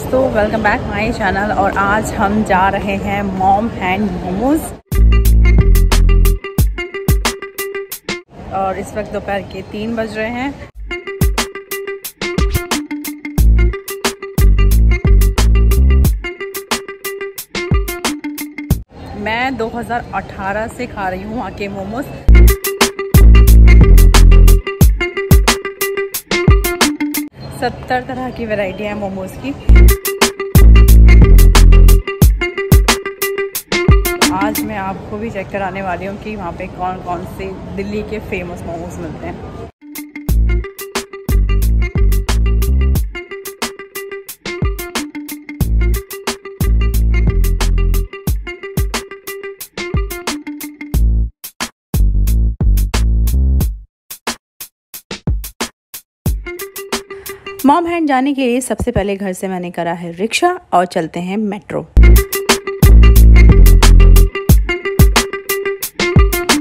दोस्तों welcome back my channel और आज हम जा रहे हैं मॉम हैंड मोमोज और इस वक्त दोपहर के तीन बज रहे हैं। मैं 2018 से खा रही हूँ आके मोमोज। सत्तर तरह की वैरायटी है मोमोज की। आज मैं आपको भी चेक कराने वाली हूँ कि वहाँ पे कौन कौन से दिल्ली के फ़ेमस मोमोज मिलते हैं। मॉम हैंड जाने के लिए सबसे पहले घर से मैंने करा है रिक्शा और चलते हैं मेट्रो।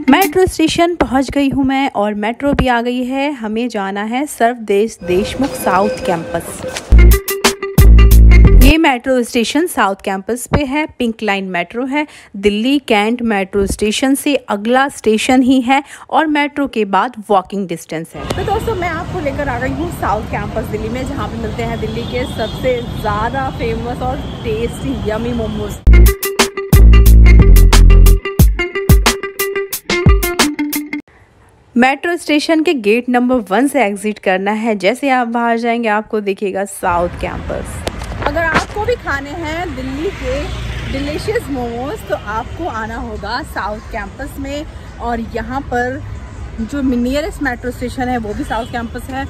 मेट्रो स्टेशन पहुँच गई हूँ मैं और मेट्रो भी आ गई है। हमें जाना है सर्वदेश देशमुख साउथ कैंपस। ये मेट्रो स्टेशन साउथ कैंपस पे है पिंक लाइन मेट्रो है। दिल्ली कैंट मेट्रो स्टेशन से अगला स्टेशन ही है और मेट्रो के बाद वॉकिंग डिस्टेंस है। तो दोस्तों मैं आपको लेकर आ गई हूँ साउथ कैंपस दिल्ली में जहाँ पे मिलते हैं दिल्ली के सबसे ज़्यादा फ़ेमस और tasty yummy momos metro station के गेट नंबर वन से एग्जिट करना है। जैसे आप बाहर जाएँगे आपको दिखेगा साउथ कैंपस। अगर आपको भी खाने हैं दिल्ली के डिलीशियस मोमोज तो आपको आना होगा साउथ कैंपस में। और यहाँ पर जो नियरेस्ट मेट्रो स्टेशन है, वो भी साउथ कैंपस है।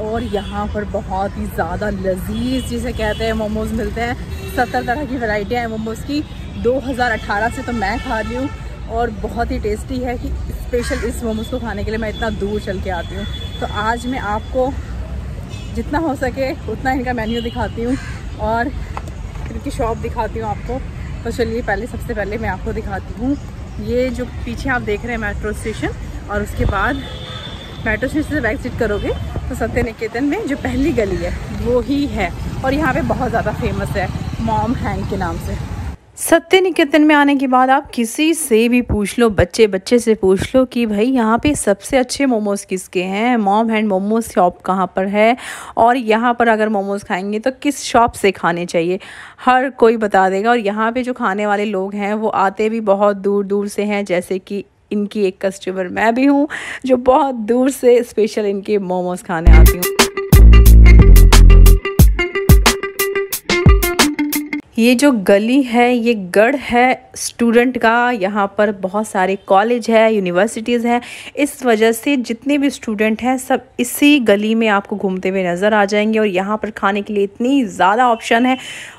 और यहाँ पर बहुत ही ज़्यादा लजीज, जिसे कहते हैं मोमोज़ मिलते हैं। सत्तर तरह की वैरायटियाँ हैं मोमोज़ की। 2018 से तो मैं खा रही हूँ। और बहुत ही टेस्टी है कि स्पेशल इस मोमोज़ को खाने के लिए मैं इतना दूर चल के आती हूँ। तो आज मैं आपको जितना हो सके उतना इनका मेन्यू दिखाती हूँ। और इनकी शॉप दिखाती हूँ आपको। तो चलिए, पहले, सबसे पहले मैं आपको दिखाती हूँ। ये जो पीछे आप देख रहे हैं मेट्रो स्टेशन और उसके बाद मेट्रो स्टेशन से बैक सीट करोगे तो सत्य निकेतन में जो पहली गली है, वो ही है। और यहाँ पे बहुत ज़्यादा फ़ेमस है, मॉम हैंग के नाम से। सत्य निकेतन में आने के बाद आप किसी से भी पूछ लो, बच्चे बच्चे से पूछ लो कि भाई यहाँ पे सबसे अच्छे मोमोज़ किसके हैं? मॉम हैंड मोमोज शॉप कहाँ पर है? और यहाँ पर अगर मोमोज़ खाएँगे तो किस शॉप से खाने चाहिए? हर कोई बता देगा और यहाँ पे जो खाने वाले लोग हैं, वो आते भी बहुत दूर दूर से हैं, जैसे कि इनकी एक कस्टमर मैं भी हूँ, जो बहुत दूर से स्पेशल इनके मोमोज़ खाने आती हूँ। ये जो गली है, ये गढ़ है स्टूडेंट का यहाँ पर बहुत सारे कॉलेज है यूनिवर्सिटीज़ हैं। इस वजह से जितने भी स्टूडेंट हैं, सब इसी गली में आपको घूमते हुए नज़र आ जाएँगे और यहाँ पर खाने के लिए इतनी ज़्यादा ऑप्शन है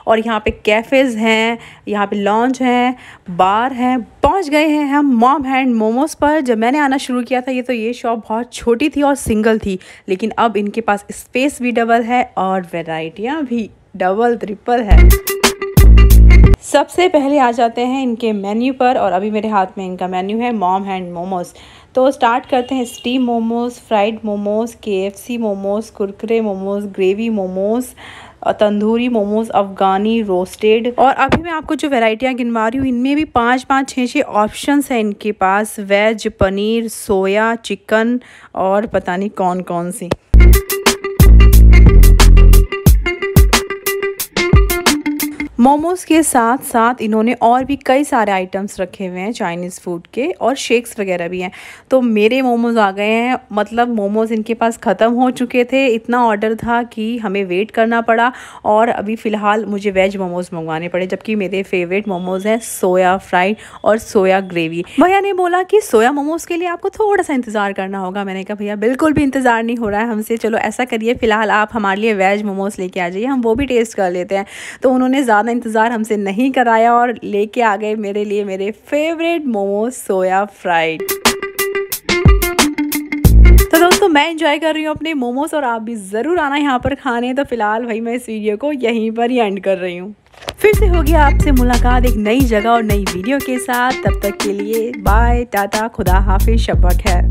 और यहाँ पे कैफ़ेज़ हैं, यहाँ पे लॉन्च हैं बार हैं। पहुँच गए हैं हम मॉम हैंड मोमोज़ पर। जब मैंने आना शुरू किया था, ये तो ये शॉप बहुत छोटी थी और सिंगल थी, लेकिन अब इनके पास स्पेस भी डबल है और वेराइटियाँ भी डबल ट्रिपल है। सबसे पहले आ जाते हैं इनके मेन्यू पर, और अभी मेरे हाथ में इनका मेन्यू है, मॉम हैंड मोमोज़। तो स्टार्ट करते हैं स्टीम मोमोज़, फ्राइड मोमोज़ के मोमोज़, कुरकुरे मोमोज़, ग्रेवी मोमोज़ तंदूरी मोमोज़, अफ़गानी रोस्टेड। और अभी मैं आपको जो वेराइटियाँ गिनवा रही हूँ, इनमें भी पाँच पाँच छः छः ऑप्शंस हैं इनके पास। वेज, पनीर, सोया, चिकन, और पता नहीं कौन कौन सी। मोमोज़ के साथ साथ इन्होंने और भी कई सारे आइटम्स रखे हुए हैं चाइनीज़ फ़ूड के, और शेक्स वगैरह भी हैं। तो मेरे मोमोज़ आ गए हैं। मतलब मोमोज़ इनके पास ख़त्म हो चुके थे। इतना ऑर्डर था कि हमें वेट करना पड़ा और अभी फ़िलहाल मुझे वेज मोमोज़ मंगवाने पड़े, जबकि मेरे फेवरेट मोमोज़ हैं सोया फ्राइड और सोया ग्रेवी भैया ने बोला कि सोया मोमोज़ के लिए आपको थोड़ा सा इंतज़ार करना होगा। मैंने कहा, भैया, बिल्कुल भी इंतज़ार नहीं हो रहा है हमसे। चलो ऐसा करिए, फ़िलहाल आप हमारे लिए वेज मोमोज़ लेके आ जाइए, हम वो भी टेस्ट कर लेते हैं। तो उन्होंने ज़्यादा इंतज़ार हमसे नहीं कराया और लेके आ गए मेरे लिए मेरे फेवरेट मोमो सोया फ्राइड। तो दोस्तों, मैं इंजॉय कर रही हूँ अपने मोमोज और आप भी ज़रूर आना यहाँ पर खाने। तो फ़िलहाल भाई मैं इस वीडियो को यहीं पर ही एंड कर रही हूँ। फिर से होगी आपसे मुलाकात एक नई जगह और नई वीडियो के साथ। तब तक के लिए बाय टाटा, खुदा हाफिज शबक है